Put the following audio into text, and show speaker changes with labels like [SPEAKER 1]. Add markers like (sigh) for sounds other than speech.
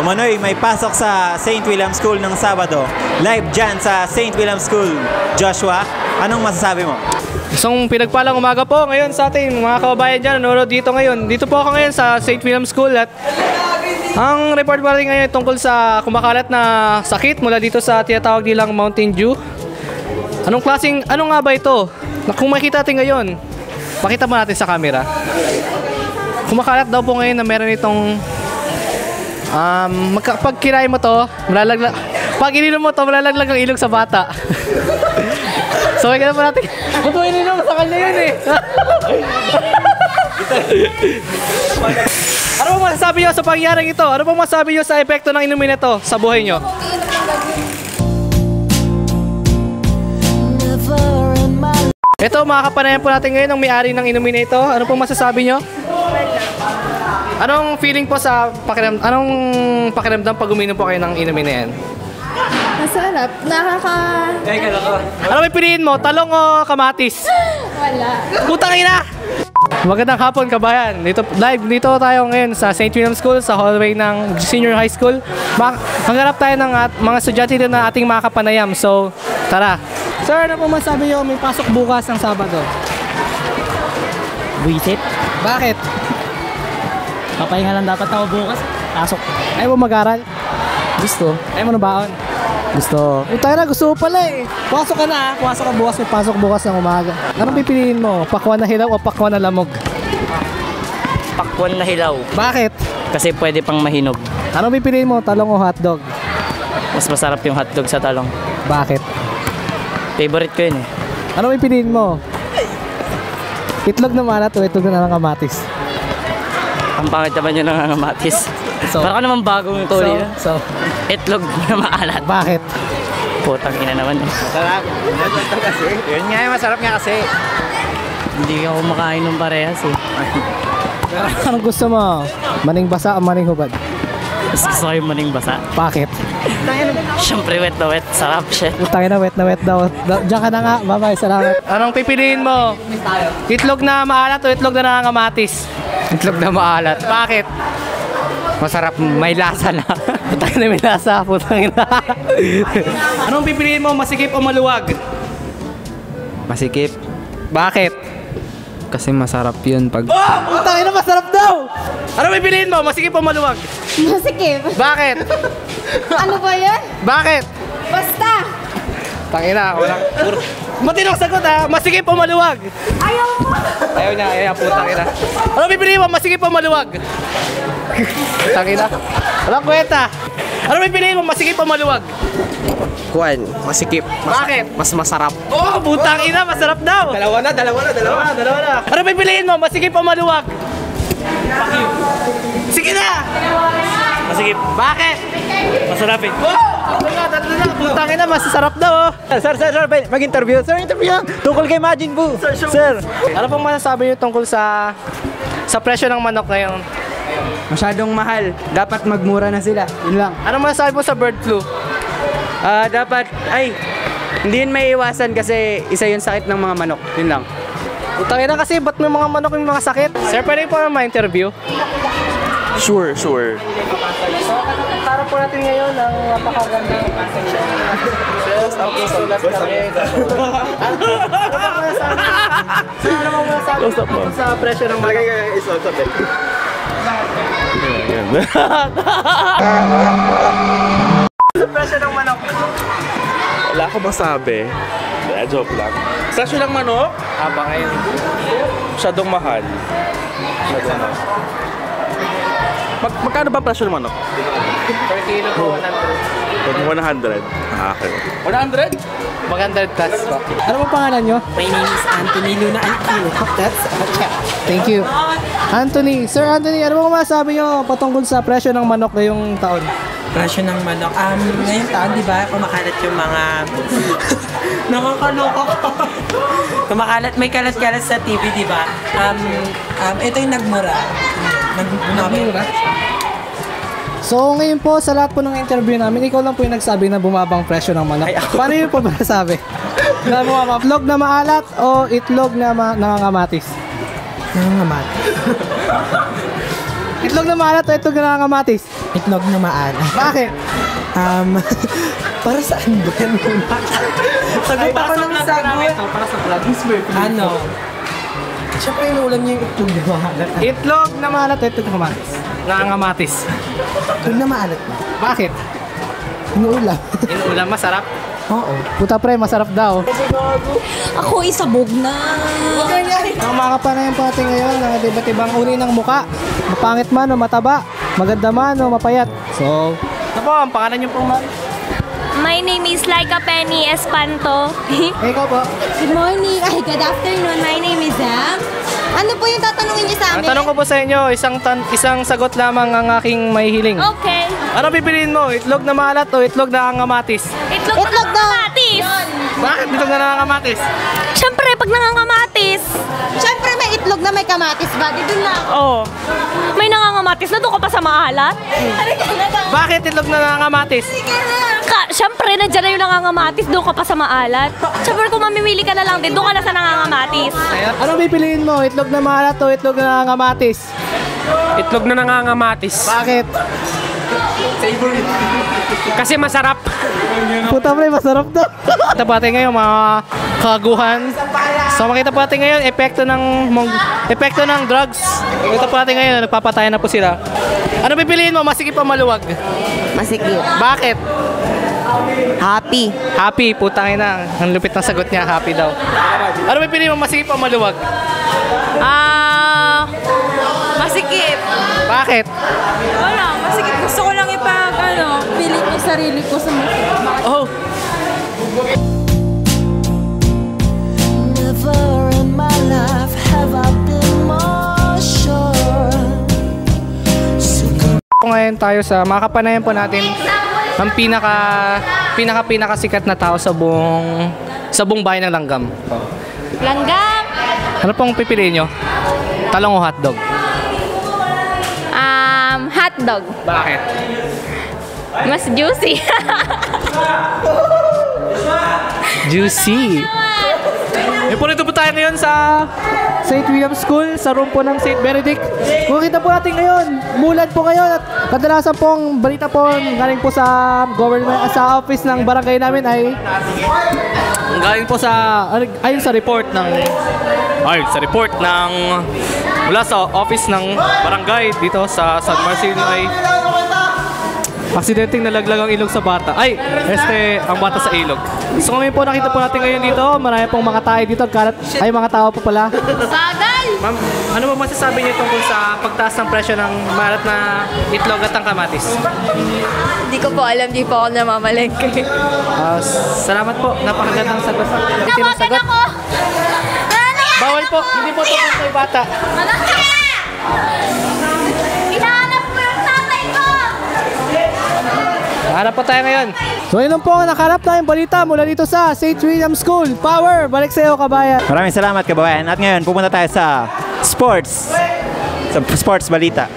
[SPEAKER 1] umano'y may pasok sa St. William School ng Sabado. Live dyan sa St. William School. Joshua, anong masasabi mo?
[SPEAKER 2] Isang pinagpalang umaga po ngayon sa atin, mga kababayan dyan, nanonood dito ngayon. Dito po ako ngayon sa St. William School at ang report pa rin ngayon tungkol sa kumakalat na sakit mula dito sa tinatawag nilang Mountain Dew. Anong klaseng, ano nga ba ito? Kung makita natin ngayon, pakita mo natin sa camera. Kumakalat daw po ngayon na meron itong um, magka, pag kinain mo to, malalaglag, pag ininom mo to, malalaglag ang ilog sa bata. so, kaya pa natin, ba't mo ininom sa kanya yun eh? (laughs) ano bang masasabi nyo sa pangyaring ito? Ano bang masasabi nyo sa epekto ng inumin ito sa buhay nyo? Ito, mga kapanayan po natin ngayon ang may-ari ng inumin na ito. Ano pong masasabi nyo? Anong feeling po sa pakiram anong pakiramdam pag uminom po kayo ng inumin na yan?
[SPEAKER 3] Masarap. Nakaka...
[SPEAKER 2] Ano may piliin mo? Talong o kamatis?
[SPEAKER 3] Wala.
[SPEAKER 2] Putang ina! Magandang hapon kabayan. Dito live dito tayo ngayon sa St. William School sa hallway ng Senior High School. Mangharap tayo ng at, mga estudyante dito na ating mga kapanayam. So, tara. Sir, ano po masabi niyo? May pasok bukas ng Sabado.
[SPEAKER 4] Buisit.
[SPEAKER 2] Bakit?
[SPEAKER 4] Papahinga lang dapat ako bukas. Pasok.
[SPEAKER 2] Ayaw mo mag-aral?
[SPEAKER 4] Gusto.
[SPEAKER 2] Ayaw mo na baon?
[SPEAKER 4] Gusto.
[SPEAKER 2] Eh, tayo na, gusto mo pala eh. Pasok ka na ah. Pasok ka bukas, may pasok bukas ng umaga. Anong pipiliin mo? Pakwan na hilaw o pakwan na lamog?
[SPEAKER 4] Pakwan na hilaw.
[SPEAKER 2] Bakit?
[SPEAKER 4] Kasi pwede pang mahinog.
[SPEAKER 2] Anong pipiliin mo? Talong o hotdog?
[SPEAKER 4] Mas masarap yung hotdog sa talong.
[SPEAKER 2] Bakit?
[SPEAKER 4] Favorite ko yun eh.
[SPEAKER 2] Anong pipiliin mo? Itlog na malat o itlog na kamatis?
[SPEAKER 4] Ang pangit naman yun ng matis.
[SPEAKER 2] So-
[SPEAKER 4] Parang ka naman bagong tuli na.
[SPEAKER 2] So,
[SPEAKER 4] Itlog na maalat.
[SPEAKER 2] bakit?
[SPEAKER 4] Putang ina naman eh.
[SPEAKER 1] Masarap. kasi. Yun nga, masarap nga kasi.
[SPEAKER 4] Hindi ako makain ng parehas eh.
[SPEAKER 2] Anong gusto mo? Maning basa o maning hubad?
[SPEAKER 4] Mas gusto ko yung maning basa.
[SPEAKER 2] Bakit?
[SPEAKER 4] Siyempre wet na wet. Sarap siya.
[SPEAKER 2] Putang na wet na wet daw. Da- Diyan ka na nga. Bye-bye. Salamat. Anong pipiliin mo? Itlog na maalat o itlog na nakakamatis?
[SPEAKER 5] Itlog na maalat.
[SPEAKER 2] Bakit?
[SPEAKER 5] Masarap, may lasa na. (laughs)
[SPEAKER 2] Putang na may lasa. Putang na. Anong pipiliin mo? Masikip o maluwag?
[SPEAKER 5] Masikip.
[SPEAKER 2] Bakit?
[SPEAKER 5] Kasi masarap yun pag...
[SPEAKER 2] Oh! Putang ina, masarap daw! Anong pipiliin mo? Masikip o maluwag?
[SPEAKER 3] Masikip.
[SPEAKER 2] Bakit?
[SPEAKER 3] ano ba yan?
[SPEAKER 2] Bakit?
[SPEAKER 3] Basta.
[SPEAKER 2] Tangina. Puro... Matinong sagot ha, masikip o maluwag?
[SPEAKER 3] Ayaw mo.
[SPEAKER 2] Ayaw niya, ayaw putang ina. Ano pipiliin mo, masikip o maluwag? Tangina. Walang kwenta. Ano pipiliin mo, masikip o maluwag?
[SPEAKER 5] Kuan, masikip.
[SPEAKER 2] Bakit?
[SPEAKER 5] Mas masarap.
[SPEAKER 2] Oh, putang ina, masarap daw.
[SPEAKER 5] Dalawa na, dalawa na, dalawa.
[SPEAKER 2] Dalawa, dalawa na. Ano pipiliin mo, masikip o maluwag? Sige na! Masikip. Bakit? Masarap eh. Oh! Tatlo na, tatlo na. Putang ina, masasarap daw oh.
[SPEAKER 1] Sir, sir, sir, mag-interview. Sir, interview. Tungkol kay Majin Buu. Sir.
[SPEAKER 2] Ano pong masasabi niyo tungkol sa sa presyo ng manok ngayon?
[SPEAKER 5] Masyadong mahal. Dapat magmura na sila. Yun lang.
[SPEAKER 2] Ano masasabi mo sa bird flu?
[SPEAKER 5] Ah, dapat, ay, hindi yun may iwasan kasi isa yun sakit ng mga manok. Yun lang.
[SPEAKER 2] Putang ina kasi, ba't may mga manok yung mga sakit? Sir, pwede po na ma-interview?
[SPEAKER 6] Sure, sure.
[SPEAKER 2] Para po natin ngayon ang napakaganda. Yes, okay, so last kami. Ano mo masasabi tungkol sa presyo ng manok? Sa presyo ng manok.
[SPEAKER 6] Wala ko masabi. Eh, joke lang. Presyo ng manok,
[SPEAKER 2] Haba ngayon.
[SPEAKER 6] masyadong mahal. Masyadong mahal. Mag magkano ba presyo ng manok?
[SPEAKER 2] Per kilo po, 100.
[SPEAKER 6] 100. Ah, okay. 100?
[SPEAKER 2] Maganda plus po. Ano po pangalan nyo?
[SPEAKER 4] My name is Anthony Luna Alquino.
[SPEAKER 2] That's a check. Thank you. Anthony, Sir Anthony, ano po masasabi nyo patungkol sa presyo ng manok ngayong taon?
[SPEAKER 7] Presyo ng manok. Um, ngayong taon, di ba, kumakalat yung mga... (laughs) Nakakaloka ka. kumakalat, may kalat-kalat sa TV, di ba? Um, um, ito yung nagmura. Nagmura?
[SPEAKER 2] So ngayon po sa lahat po ng interview namin, ikaw lang po yung nagsabi na bumabang presyo ng manok. Paano yun po ba nasabi? na bumaba? Itlog na maalat o itlog na ma- nangangamatis?
[SPEAKER 7] Nangangamat. (laughs)
[SPEAKER 2] Itlog na maalat o itlog na nakakamatis?
[SPEAKER 7] Itlog na maalat.
[SPEAKER 2] Bakit?
[SPEAKER 7] Um, (laughs) para saan ba yan? Sagot ako ng sagot.
[SPEAKER 2] Para sa vlog.
[SPEAKER 7] Ano? Siyempre inuulam niyo yung itlog na maalat.
[SPEAKER 2] Itlog na maalat o itlog na kamatis? Nakakamatis.
[SPEAKER 7] Itlog na maalat.
[SPEAKER 2] Bakit?
[SPEAKER 7] Inuulam.
[SPEAKER 2] Inuulam masarap.
[SPEAKER 7] Oo.
[SPEAKER 2] Puta pre, masarap daw.
[SPEAKER 3] Ako isabog na.
[SPEAKER 2] Ang mga kapanayan po natin ngayon, ng iba't ibang uri ng muka. Mapangit man o mataba, maganda man o mapayat. So, ano po, ang pangalan niyo pong ma'am?
[SPEAKER 8] My name is Laika Penny Espanto.
[SPEAKER 2] Ikaw po.
[SPEAKER 3] Good morning. Ay, good afternoon. My name is Zam. Ano po yung tatanungin niyo sa
[SPEAKER 2] Ang
[SPEAKER 3] amin?
[SPEAKER 2] tanong ko po sa inyo, isang tan- isang sagot lamang ang aking may hiling.
[SPEAKER 8] okay.
[SPEAKER 2] Ano pipiliin mo? Itlog na maalat o itlog na angamatis?
[SPEAKER 8] Itlog,
[SPEAKER 3] Itlog
[SPEAKER 8] na
[SPEAKER 3] daw.
[SPEAKER 8] kamatis.
[SPEAKER 2] Bakit itlog na nangangamatis?
[SPEAKER 8] Siyempre, pag nangangamatis,
[SPEAKER 3] Siyempre may itlog na may kamatis ba? Di dun na ako.
[SPEAKER 8] oh, may nangangamatis na doon ka pa sa maalat.
[SPEAKER 2] Bakit itlog na nangangamatis?
[SPEAKER 8] Ka, siyempre, nandiyan na yung nangangamatis, doon ka pa sa maalat. Siyempre, kung mamimili ka na lang din, doon ka na sa nangangamatis.
[SPEAKER 2] Ano pipiliin mo? Itlog na maalat o itlog na nangangamatis?
[SPEAKER 5] Itlog na nangangamatis.
[SPEAKER 2] Bakit?
[SPEAKER 5] Kasi masarap.
[SPEAKER 2] Puta pre, masarap daw. Kita po natin ngayon mga kaguhan. So makita po natin ngayon epekto ng mong, epekto ng drugs. Ito po natin ngayon nagpapatayan na po sila. Ano pipiliin mo? Masikip o maluwag?
[SPEAKER 3] Masikip.
[SPEAKER 2] Bakit?
[SPEAKER 3] Happy.
[SPEAKER 2] Happy, putang ina. Ang lupit ng sagot niya, happy daw. Ano pipiliin mo? Masikip o maluwag?
[SPEAKER 8] Ah, masikip.
[SPEAKER 2] Bakit?
[SPEAKER 8] Wala, masikip. Gusto ko lang ipag, ano, pili ko sarili ko sa
[SPEAKER 2] Oh, ngayon tayo sa mga kapanayan po natin ang pinaka pinaka pinaka sikat na tao sa buong sa buong bayan ng Langgam.
[SPEAKER 8] Langgam.
[SPEAKER 2] Ano pong pipiliin nyo? Talong o hotdog?
[SPEAKER 8] Um, hotdog.
[SPEAKER 2] Bakit?
[SPEAKER 8] Mas juicy. (laughs)
[SPEAKER 2] Juicy. E po rito po tayo ngayon sa St. William School, sa room po ng St. Benedict. Kung kita po natin ngayon, mulan po ngayon at kadalasan pong balita po galing po sa government, sa office ng barangay namin ay galing po sa, ayon sa report ng ay sa report ng mula sa office ng barangay dito sa San Marcelino ay Aksidenteng nalaglag ang ilog sa bata. Ay, este, ang bata sa ilog. So kami po nakita po natin ngayon dito, marami pong mga tayo dito. Karat, ay, mga tao po pala.
[SPEAKER 8] Sagal.
[SPEAKER 2] Ma'am, ano ba masasabi niyo tungkol sa pagtaas ng presyo ng marat na itlog at ang kamatis?
[SPEAKER 8] Hindi ko po alam, di po ako namamalengke.
[SPEAKER 2] Ah, salamat po. Napakagandang sagot. Sagot.
[SPEAKER 8] ako!
[SPEAKER 2] Bawal po. Hindi po tungkol kay bata.
[SPEAKER 8] Hinahanap
[SPEAKER 2] Hanap po tayo ngayon. So yun po, nakalap tayong balita mula dito sa St. William School. Power! Balik sa iyo, kabayan.
[SPEAKER 1] Maraming salamat kababayan. At ngayon, pupunta tayo sa sports. Sa sports balita.